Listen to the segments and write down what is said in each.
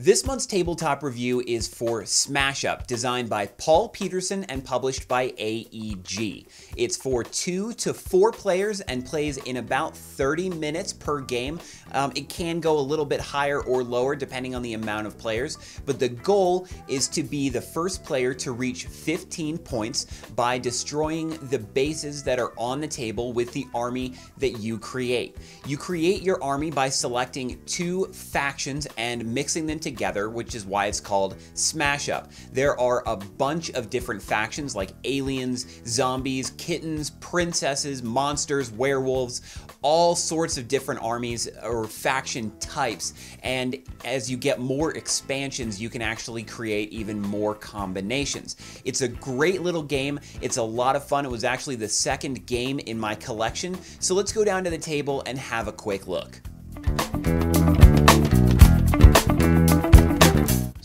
This month's tabletop review is for Smash Up, designed by Paul Peterson and published by AEG. It's for two to four players and plays in about 30 minutes per game. Um, it can go a little bit higher or lower depending on the amount of players, but the goal is to be the first player to reach 15 points by destroying the bases that are on the table with the army that you create. You create your army by selecting two factions and mixing them together together, which is why it's called Smash Up. There are a bunch of different factions like aliens, zombies, kittens, princesses, monsters, werewolves, all sorts of different armies or faction types. And as you get more expansions, you can actually create even more combinations. It's a great little game. It's a lot of fun. It was actually the second game in my collection. So let's go down to the table and have a quick look.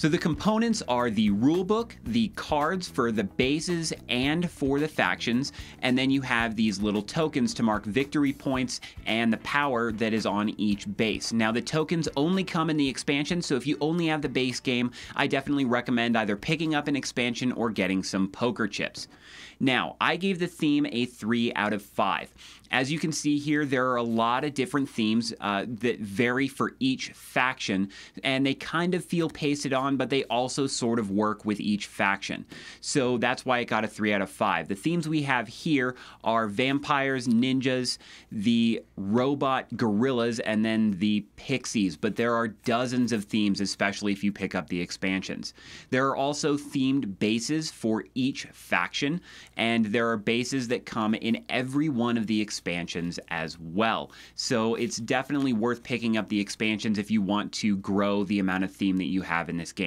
So the components are the rulebook, the cards for the bases and for the factions, and then you have these little tokens to mark victory points and the power that is on each base. Now the tokens only come in the expansion, so if you only have the base game, I definitely recommend either picking up an expansion or getting some poker chips. Now, I gave the theme a 3 out of 5. As you can see here, there are a lot of different themes uh, that vary for each faction, and they kind of feel pasted on, but they also sort of work with each faction. So that's why it got a 3 out of 5. The themes we have here are vampires, ninjas, the robot gorillas, and then the pixies, but there are dozens of themes, especially if you pick up the expansions. There are also themed bases for each faction, and there are bases that come in every one of the expansions as well. So it's definitely worth picking up the expansions if you want to grow the amount of theme that you have in this game.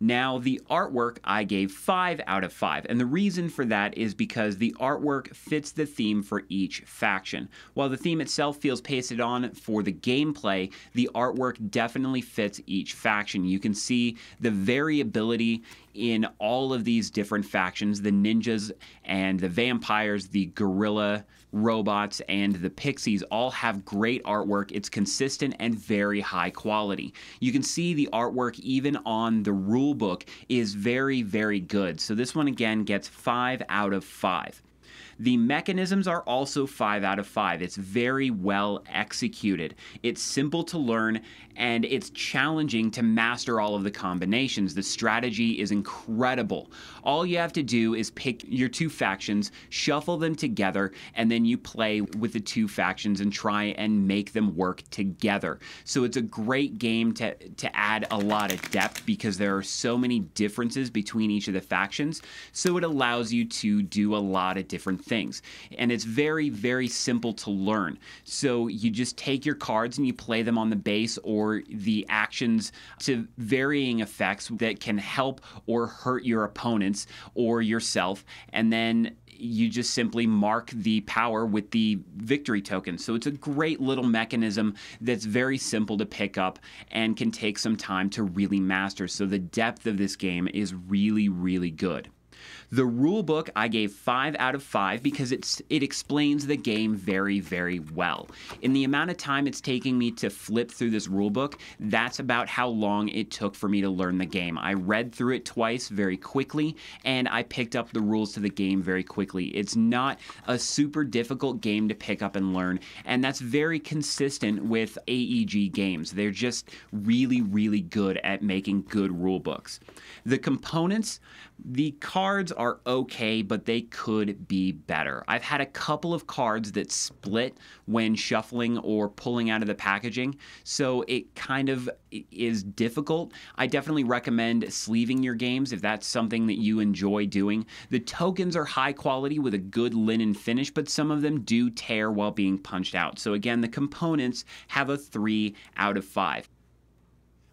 Now, the artwork I gave 5 out of 5, and the reason for that is because the artwork fits the theme for each faction. While the theme itself feels pasted on for the gameplay, the artwork definitely fits each faction. You can see the variability in all of these different factions the ninjas and the vampires, the gorilla robots, and the pixies all have great artwork. It's consistent and very high quality. You can see the artwork even on the rule book is very, very good. So this one again gets 5 out of 5. The mechanisms are also 5 out of 5. It's very well executed. It's simple to learn and it's challenging to master all of the combinations. The strategy is incredible. All you have to do is pick your two factions, shuffle them together, and then you play with the two factions and try and make them work together. So it's a great game to, to add a lot of depth because there are so many differences between each of the factions. So it allows you to do a lot of different things things. And it's very, very simple to learn. So you just take your cards and you play them on the base or the actions to varying effects that can help or hurt your opponents or yourself. And then you just simply mark the power with the victory token. So it's a great little mechanism that's very simple to pick up and can take some time to really master. So the depth of this game is really, really good. The rule book I gave 5 out of 5 because it's it explains the game very very well. In the amount of time it's taking me to flip through this rule book, that's about how long it took for me to learn the game. I read through it twice very quickly and I picked up the rules to the game very quickly. It's not a super difficult game to pick up and learn and that's very consistent with AEG games. They're just really really good at making good rule books. The components, the cards are okay, but they could be better. I've had a couple of cards that split when shuffling or pulling out of the packaging, so it kind of is difficult. I definitely recommend sleeving your games if that's something that you enjoy doing. The tokens are high quality with a good linen finish, but some of them do tear while being punched out. So again, the components have a 3 out of 5.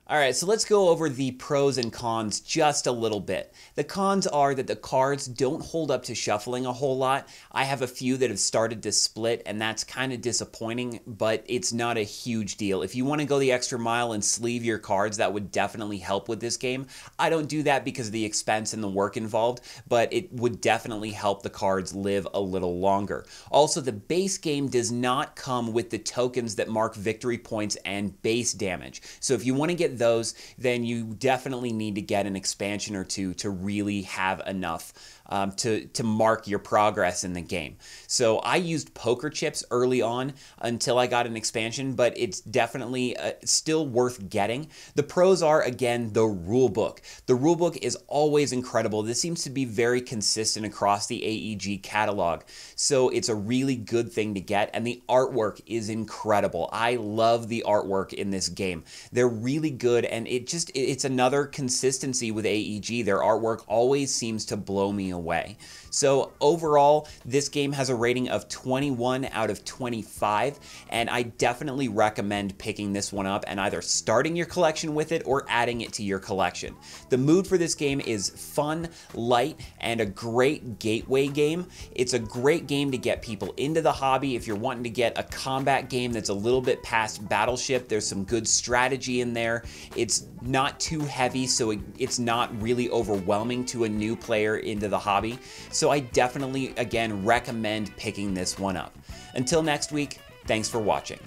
All right, so let's go over the pros and cons just a little bit. The cons are that the cards don't hold up to shuffling a whole lot. I have a few that have started to split, and that's kind of disappointing, but it's not a huge deal. If you want to go the extra mile and sleeve your cards, that would definitely help with this game. I don't do that because of the expense and the work involved, but it would definitely help the cards live a little longer. Also, the base game does not come with the tokens that mark victory points and base damage. So if you want to get those, then you definitely need to get an expansion or two to really have enough um, to, to mark your progress in the game. So I used poker chips early on until I got an expansion, but it's definitely uh, still worth getting. The pros are, again, the rule book. The rule book is always incredible. This seems to be very consistent across the AEG catalog. So it's a really good thing to get, and the artwork is incredible. I love the artwork in this game. They're really good, and it just it's another consistency with AEG. Their artwork always seems to blow me away. So overall, this game has a rating of 21 out of 25, and I definitely recommend picking this one up and either starting your collection with it or adding it to your collection. The mood for this game is fun, light, and a great gateway game. It's a great game to get people into the hobby. If you're wanting to get a combat game that's a little bit past Battleship, there's some good strategy in there. It's not too heavy, so it, it's not really overwhelming to a new player into the hobby. So I definitely, again, recommend picking this one up. Until next week, thanks for watching.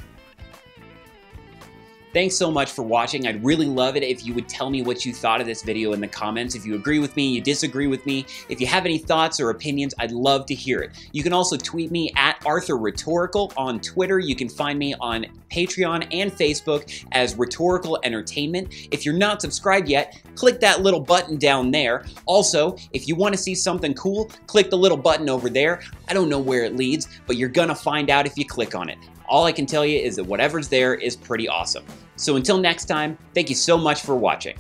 Thanks so much for watching. I'd really love it if you would tell me what you thought of this video in the comments. If you agree with me, you disagree with me, if you have any thoughts or opinions, I'd love to hear it. You can also tweet me at Arthur Rhetorical on Twitter. You can find me on Patreon and Facebook as Rhetorical Entertainment. If you're not subscribed yet, click that little button down there. Also, if you want to see something cool, click the little button over there. I don't know where it leads, but you're gonna find out if you click on it. All I can tell you is that whatever's there is pretty awesome. So until next time, thank you so much for watching.